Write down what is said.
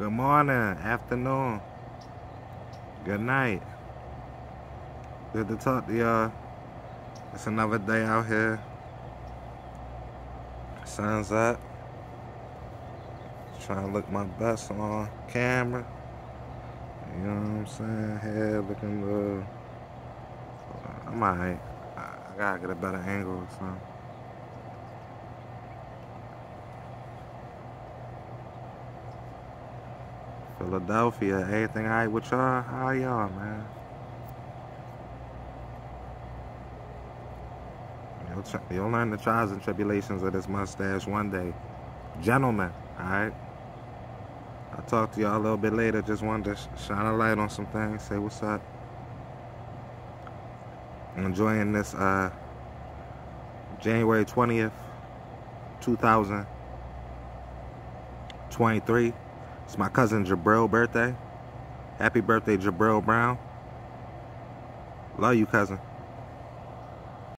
Good morning, afternoon, good night. Good to talk to y'all. It's another day out here. Sun's up. Trying to look my best on camera. You know what I'm saying? Head looking good. I'm alright. I gotta get a better angle or something. Philadelphia, everything alright with y'all? How y'all, man? You'll, you'll learn the trials and tribulations of this mustache one day. Gentlemen, alright? I'll talk to y'all a little bit later. Just wanted to sh shine a light on some things, say what's up. I'm enjoying this uh, January 20th, 2023. It's my cousin Jabriel birthday. Happy birthday, Jabriel Brown. Love you, cousin.